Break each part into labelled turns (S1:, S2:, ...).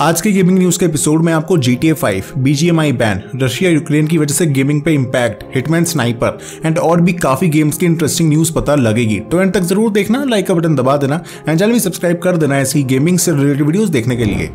S1: आज के gaming news के एपिसोड में आपको G T A five BGMI ban Russia Ukraine की वजह से गेमिंग पे इम्पैक्ट हिटमैन स्नाइपर एंड और भी काफ़ी गेम्स की इंटरेस्टिंग न्यूज़ पता लगेगी। तो एंड तक ज़रूर देखना लाइक का बटन दबा देना एंड चैनल भी सब्सक्राइब कर देना ऐसी गेमिंग से रिलेटेड वीडियोस देखने के लिए।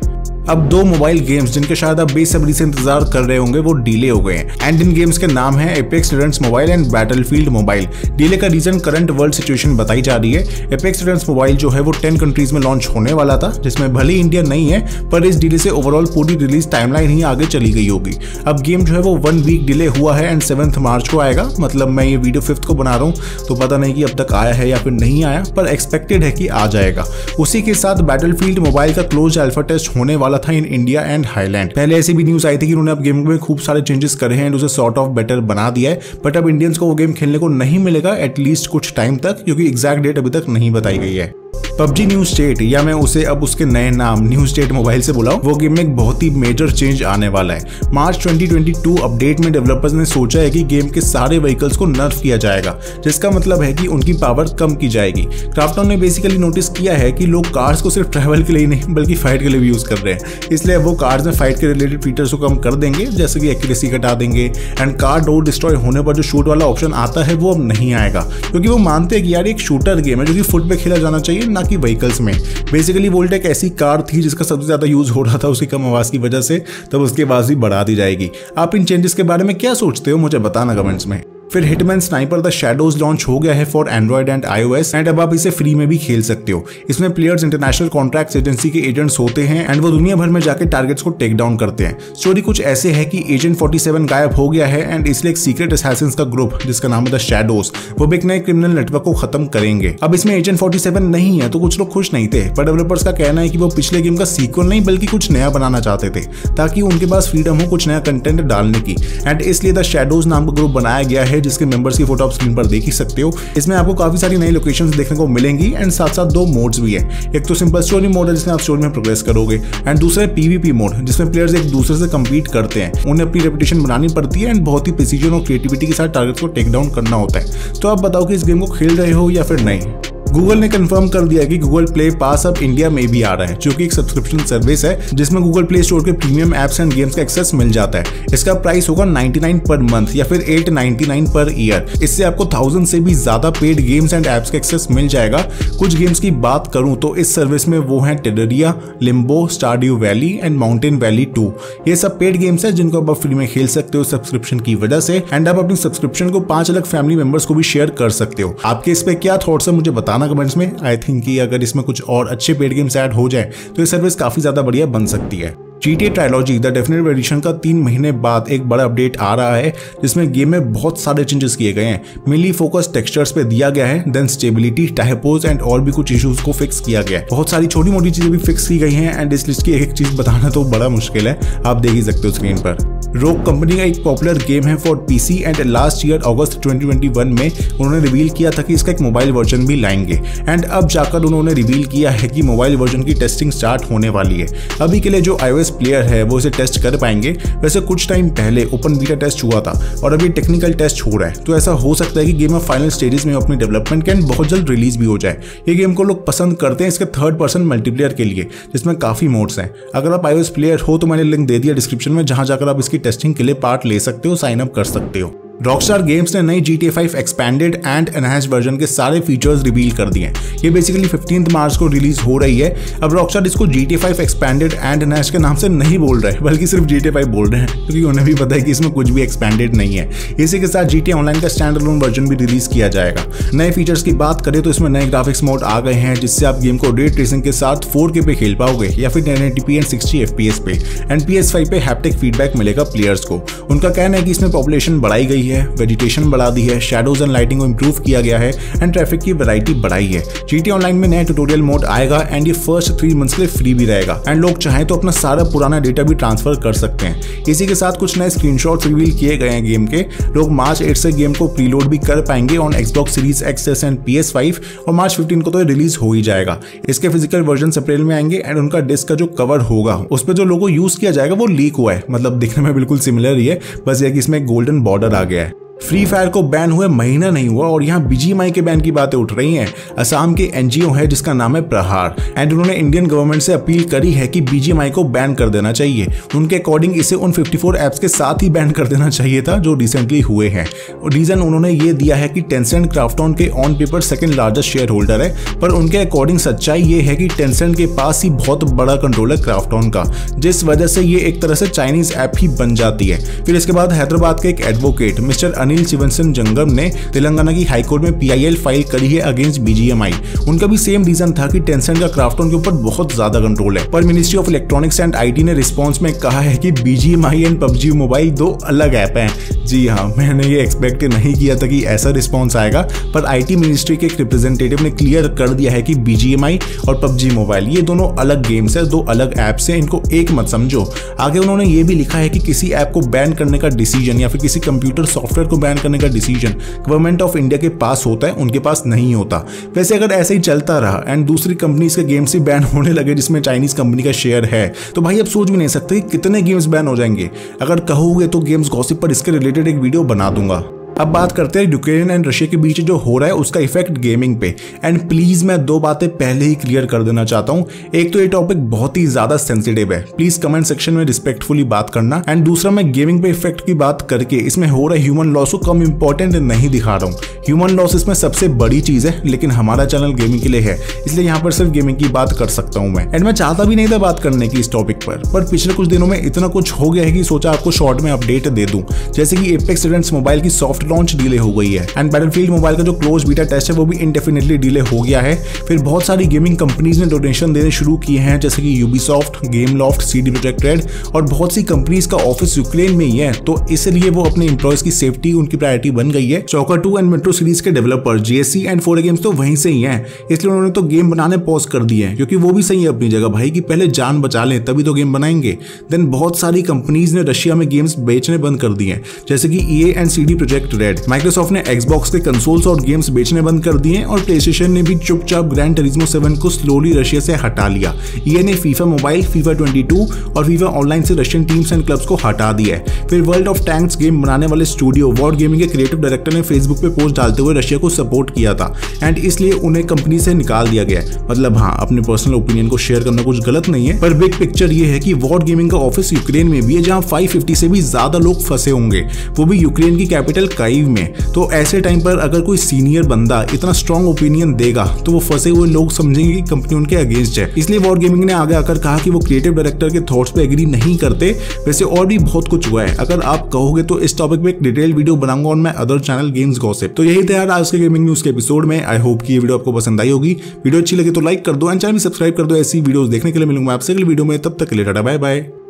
S1: अब दो मोबाइल गेम्स जिनके शायद आप बेसब्री से इंतज़ार कर रहे होंगे, वो डिले हो गए हैं। एंड इन गेम्स के नाम है Apex Legends mobile and Battlefield mobile delay का रीजन करंट वर्ल्ड सिचुएशन बताई जा रही है। एपेक्स लेजेंड्स मोबाइल जो है, वो टेन कंट्रीज़ में लॉन्च होने वाला था, जिसमें भले इंडिया नहीं है, पर इस डिले से ओवरऑल पूरी रिलीज़ टाइमलाइन ही आगे चली गई होगी। अब गेम जो है, वो वन वीक डिले हुआ है एंड सेवंथ मार्च को आएगा। मतलब मैं ये वीडियो फिफ्थ को बना रहा हूँ तो पता नहीं कि अब तक आया है या फिर नहीं आया, पर एक्सपेक्टेड है कि आ जाएगा। उसी के साथ बैटलफील्ड मोबाइल का क्लोज अल्फ़ा टेस्ट होने वाला था इन इंडिया एंड हाईलैंड पहले ऐसी भी न्यूज़ आई थी कि उन्होंने अब गेम में खूब सारे चेंजेस करे हैं एंड उसे सॉर्ट ऑफ़ बेटर बना दिया है बट अब इंडियंस को वो गेम खेलने को नहीं मिलेगा एटलीस्ट कुछ टाइम तक, क्योंकि एग्जैक्ट डेट अभी तक नहीं बताई गई है। पबजी न्यू स्टेट, या मैं उसे अब उसके नए नाम न्यू स्टेट मोबाइल से बुलाऊं, वो गेम में एक बहुत ही मेजर चेंज आने वाला है। मार्च 2022 अपडेट में डेवलपर्स ने सोचा है कि गेम के सारे व्हीकल्स को नर्फ किया जाएगा, जिसका मतलब है कि उनकी पावर कम की जाएगी। क्राफ्टॉन ने बेसिकली नोटिस किया है कि लोग कार्स को सिर्फ़ ट्रैवल के लिए नहीं, बल्कि फाइट के लिए भी यूज़ कर रहे हैं। इसलिए वो कार्स में फाइट के रिलेटेड फीचर्स को कम कर देंगे, जैसे कि एक्यूरेसी घटा देंगे एंड कार डोर डिस्ट्रॉय होने पर जो शूट वाला ऑप्शन आता है, वो अब नहीं आएगा। क्योंकि वो मानते हैं कि यार एक शूटर गेम है, जो कि फुट पे खेला जाना चाहिए ना कि व्हीकल्स में। बेसिकली वोल्ट एक ऐसी कार थी जिसका सबसे ज़्यादा यूज़ हो रहा था उसकी कम आवाज़ की वजह से, तब उसकी आवाज़ भी बढ़ा दी जाएगी। आप इन चेंजेस के बारे में क्या सोचते हो, मुझे बताना कमेंट्स में। फिर Hitman Sniper the Shadows launch हो गया है for Android and iOS and अब आप इसे फ्री में भी खेल सकते हो। इसमें प्लेयर्स इंटरनेशनल कॉन्ट्रैक्ट एजेंसी के एजेंट्स होते हैं एंड वो दुनिया भर में जाकर टारगेट्स को टेक डाउन करते हैं। स्टोरी कुछ ऐसे है कि एजेंट 47 गायब हो गया है एंड इसलिए एक सीक्रेट असैसिन्स का ग्रुप जिसका नाम है द शेडोज वो भी एक नए क्रिमिनल नेटवर्क को खत्म करेंगे। अब इसमें एजेंट 47 नहीं है तो कुछ लोग खुश नहीं थे। पर डेवलपर्स का कहना है कि वो पिछले गेम का सीक्वल नहीं, बल्कि कुछ नया बनाना चाहते थे, ताकि उनके पास फ्रीडम हो कुछ नया कंटेंट डालने की। एंड इसलिए द शेडोज नाम का ग्रुप बनाया गया है जिसके मेंबर्स की फ़ोटो आप स्क्रीन पर देख ही सकते हो। इसमें आपको काफ़ी सारी नई लोकेशन देखने को मिलेंगी एंड साथ साथ दो मोड्स भी है। एक तो सिंपल स्टोरी मोड है जिसमें आप स्टोरी में प्रोग्रेस करोगे एंड दूसरा है पीवीपी मोड जिसमें प्लेयर्स एक दूसरे से कम्पीट करते हैं। उन्हें अपनी रेपुटेशन बनानी पड़ती है एंड बहुत ही प्रिसीजन और क्रिएटिविटी के साथ टारगेट को टेक डाउन करना होता है। तो आप बताओ कि इस गेम को खेल रहे हो या फिर नहीं? गूगल ने कंफर्म कर दिया कि गूगल प्ले पास अब इंडिया में भी आ रहा है, जो कि एक सब्सक्रिप्शन सर्विस है, जिसमें गूगल प्ले स्टोर के प्रीमियम एप्स एंड गेम्स का एक्सेस मिल जाता है। इसका प्राइस होगा 99 पर मंथ या फिर 899 पर ईयर इससे आपको थाउज़ेंड से भी ज़्यादा पेड गेम्स एंड एप्स का एक्सेस मिल जाएगा। कुछ गेम्स की बात करूँ तो इस सर्विस में वो है Terraria Limbo Stardew Valley and mountain valley two ये सब पेड गेम्स है, जिनको आप फ्री में खेल सकते हो सब्सक्रिप्शन की वजह से। एंड आप अपनी सब्सक्रिप्शन को पाँच अलग फैमिली मेंबर्स को भी शेयर कर सकते हो। आपके इस पे क्या थॉट्स है, मुझे बताना बताना कमेंट्स में आई थिंक कि अगर इसमें कुछ और अच्छे पेड गेम्स ऐड हो जाए तो ये सर्विस काफ़ी ज़्यादा बढ़िया बन सकती है। GTA trilogy the definitive edition का तीन महीने बाद एक बड़ा अपडेट आ रहा है, जिसमें गेम में बहुत सारे चेंजेस किए गए हैं। मिली फोकस टेक्सचर्स पे दिया गया है देन स्टेबिलिटी टाइपोज एंड और भी कुछ इश्यूज़ को फिक्स किया गया है। बहुत सारी छोटी मोटी चीज़ें भी फिक्स की गई हैं एंड इस लिस्ट की एक एक चीज़ बताना तो बड़ा मुश्किल है। आप देख ही सकते हो स्क्रीन पर। रोक कंपनी का एक पॉपुलर गेम है for PC and last year अगस्त 2021 में उन्होंने रिवील किया था कि इसका एक मोबाइल वर्जन भी लाएँगे। एंड अब जाकर उन्होंने रिवील किया है कि मोबाइल वर्जन की टेस्टिंग स्टार्ट होने वाली है। अभी के लिए जो आईओएस प्लेयर है, वो इसे टेस्ट कर पाएँगे। वैसे कुछ टाइम पहले ओपन बीटा टेस्ट हुआ था और अभी टेक्निकल टेस्ट हो रहा है। तो ऐसा हो सकता है कि गेम ऑफ़ फाइनल स्टेजेस में अपनी डेवलपमेंट के बहुत जल्द रिलीज़ भी हो जाए। ये गेम को लोग पसंद करते हैं इसके थर्ड पर्सन मल्टीप्लेयर के लिए, जिसमें काफ़ी मोड्स हैं। अगर आप आईओएस प्लेयर हो तो मैंने लिंक दे दिया डिस्क्रिप्शन में, जहाँ जाकर आप इसकी टेस्टिंग के लिए पार्ट ले सकते हो साइन अप कर सकते हो। रॉकस्टार गेम्स ने नई G T five expanded and enhance version के सारे फीचर्स रिवील कर दिए हैं। ये बेसिकली फिफ्टीन मार्च को रिलीज़ हो रही है। अब रॉकस्टार इसको G T five expanded and enhance के नाम से नहीं बोल रहे, बल्कि सिर्फ़ जी टी फाइव बोल रहे हैं, क्योंकि तो उन्हें भी पता है कि इसमें कुछ भी एक्सपैंडेड नहीं है। इसी के साथ टी ऑनलाइन का स्टैंड अलोन वर्जन भी रिलीज़ किया जाएगा। नए फीचर्स की बात करें तो इसमें नए ग्राफिक्स मोड आ गए हैं, जिससे आप गेम को रेट ट्रेसिंग के साथ फोर के पे खेल पाओगे, या फिर ten eighty and sixty F पे। एंड पी एस फाइव पे हैप्टिक फीडबैक मिलेगा प्लेयर्स को। उनका कहना है कि इसमें पॉपुलेशन बढ़ाई गई है वेजिटेशन बढ़ा दी है शेडोज एंड लाइटिंग को इम्प्रूव किया गया है एंड ट्रैफ़िक की वैरायटी बढ़ाई है। जीटी ऑनलाइन में नया ट्यूटोरियल मोड आएगा एंड ये फ़र्स्ट थ्री मंथ्स के लिए फ्री भी रहेगा। एंड लोग चाहें तो अपना सारा पुराना डेटा भी ट्रांसफ़र कर सकते हैं। इसी के साथ कुछ नए स्क्रीनशॉट्स रिवील किए गए हैं गेम के। लोग मार्च एट से गेम को प्रीलोड भी कर पाएँगे on Xbox series X and P और मार्च फिफ्टीन को तो रिलीज़ हो ही जाएगा। इसके फ़िज़िकल वर्जन अप्रैल में आएँगे एंड उनका डिस्क का जो कवर होगा, उस पर जो लोगो यूज़ किया जाएगा, वो लीक हुआ है। मतलब दिखने में बिल्कुल सिमिलर ही है, बस ये कि इसमें गोल्डन बॉर्डर आ गया। है फ्री फायर को बैन हुए महीना नहीं हुआ और यहाँ बीजीएमआई के बैन की बातें उठ रही हैं। असम के एनजीओ है जिसका नाम है प्रहार। एंड उन्होंने इंडियन गवर्नमेंट से अपील करी है कि बीजीएमआई को बैन कर देना चाहिए। उनके अकॉर्डिंग इसे उन 54 एप्स के साथ ही बैन कर देना चाहिए था, जो रिसेंटली हुए हैं। रीजन उन्होंने ये दिया है कि टेंसेंट क्राफ्टॉन के on paper second largest share holder है, पर उनके अकॉर्डिंग सच्चाई ये है कि टेंसेंट के पास ही बहुत बड़ा कंट्रोल है क्राफ्टॉन का, जिस वजह से ये एक तरह से चाइनीज़ ऐप ही बन जाती है। फिर इसके बाद हैदराबाद के एक एडवोकेट मिस्टर अनिल शिवनसन जंगम ने तेलंगाना की हाईकोर्ट में पीआईएल फ़ाइल करी है अगेंस्ट बीजीएमआई उनका भी सेम रीजन था कि टेंसेंट का क्राफ्टॉन के ऊपर बहुत ज़्यादा कंट्रोल है। पर ministry of electronics and IT ने रिस्पॉन्स में कहा है कि बीजीएमआई एंड पबजी मोबाइल दो अलग ऐप हैं। जी हाँ मैंने ये एक्सपेक्ट नहीं किया था कि ऐसा रिस्पॉन्स आएगा, पर आईटी मिनिस्ट्री के एक रिप्रेजेंटेटिव ने क्लियर कर दिया है कि बीजीएमआई और पबजी मोबाइल ये दोनों अलग गेम्स है, दो अलग ऐप्स हैं, इनको एक मत समझो। आगे उन्होंने ये भी लिखा है कि किसी ऐप को बैन करने का डिसीज़न या फिर किसी कंप्यूटर सॉफ्टवेयर को बैन करने का डिसीज़न गवर्नमेंट ऑफ़ इंडिया के पास होता है, उनके पास नहीं होता। वैसे अगर ऐसे ही चलता रहा एंड दूसरी कंपनी के गेम्स ही बैन होने लगे जिसमें चाइनीज़ कंपनी का शेयर है तो भाई आप सोच भी नहीं सकते कितने गेम्स बैन हो जाएँगे। अगर कहोगे तो गेम्स गॉसिप पर इसके रिलेटेड एक वीडियो बना दूँगा। अब बात करते हैं यूक्रेन एंड रशिया के बीच जो हो रहा है, उसका इफ़ेक्ट गेमिंग पे। एंड प्लीज़ मैं दो बातें पहले ही क्लियर कर देना चाहता हूँ। एक तो ये टॉपिक बहुत ही ज़्यादा सेंसिटिव है। प्लीज़ कमेंट सेक्शन में रिस्पेक्टफुली बात करना। एंड दूसरा, मैं गेमिंग पे इफ़ेक्ट की बात करके, इसमें हो रहा ह्यूमन लॉस को कम इंपॉर्टेंट नहीं दिखा रहा हूँ। ह्यूमन लॉस इसमें सबसे बड़ी चीज़ है, लेकिन हमारा चैनल गेमिंग के लिए है। इसलिए यहाँ पर सिर्फ़ गेमिंग की बात कर सकता हूँ मैं। एंड मैं चाहता भी नहीं था बात करने की इस टॉपिक पर। पर पिछले कुछ दिनों में इतना कुछ हो गया है कि सोचा आपको शॉर्ट में अपडेट दे दूँ। जैसे कि एपेक्स मोबाइल की सॉफ्ट लॉन्च डिले हो गई है। एंड बैटलफील्ड मोबाइल का जो क्लोज बीटा टेस्ट है, वो भी इंडेफिनेटली डिले हो गया है। फिर बहुत सारी गेमिंग कंपनीज़ ने डोनेशन देने शुरू किए हैं, जैसे कि Ubisoft Gameloft C D project red और बहुत सी कंपनीज़ का ऑफ़िस यूक्रेन में ही है। तो इसलिए वो अपने इंप्लॉयज की सेफ्टी उनकी प्रायोरिटी बन गई है। चौका टू एंड मेट्रो सीरीज़ के developer GSC and four games तो वहीं से ही है। इसलिए उन्होंने तो गेम बनाने पॉज कर दिए हैं, क्योंकि वो भी सही है अपनी जगह भाई, कि पहले जान बचा लें, तभी तो गेम बनाएँगे। देन बहुत सारी कंपनीज़ ने रशिया में गेम्स बेचने बंद कर दिए जैसे कि E and C D project red Microsoft ने एक्सबॉक्स के कंसोल्स और गेम्स बेचने बंद कर दिए और प्ले ने भी चुपचाप ग्रैंड टेरिज्मो सेवन को स्लोली रशिया से हटा लिया। ये ने फीफा मोबाइल फीफा 22 और फीफा ऑनलाइन से रशियन टीम्स एंड क्लब्स को हटा दिया फिर वर्ल्ड ऑफ़ टैंक्स गेम बनाने वाले स्टूडियो वॉर्ड गेमिंग के क्रिएटिव डायरेक्टर ने फेसबुक पे पोस्ट डालते हुए रशिया को सपोर्ट किया था। एंड इसलिए उन्हें कंपनी से निकाल दिया गया मतलब हाँ अपने पर्सनल ओपिनियन को शेयर करना कुछ गलत नहीं है। पर बिग पिक्चर ये है कि वॉर्ड गेमिंग का ऑफ़िस यूक्रेन में भी है, जहाँ 550 से भी ज़्यादा लोग फंसे होंगे। वो भी यूक्रेन की कैपिटल काइव में तो ऐसे टाइम पर अगर कोई सीनियर बंदा इतना स्ट्रॉन्ग ओपिनियन देगा तो वो फंसे हुए लोग समझेंगे कि कंपनी उनके अगेंस्ट है। इसलिए वॉर गेमिंग ने आगे आकर कहा कि वो क्रिएटिव डायरेक्टर के थॉट्स पे एग्री नहीं करते। वैसे और भी बहुत कुछ हुआ है। अगर आप कहोगे तो इस टॉपिक पे एक डिटेल वीडियो बनाऊँगा और मैं अदर चैनल गेम्स गॉसिप तो यही तैयार आज के गेमिंग न्यूज़ के एपिसोड में। आई होप की वीडियो आपको पसंद आई होगी। वीडियो अच्छी लगे तो लाइक कर दो एंड चैनल सब्सक्राइब कर दो। ऐसी वीडियो देखने के लिए मिलूँगा आपसे अगली वीडियो में। तब तक के लिए टाटा बाय बाय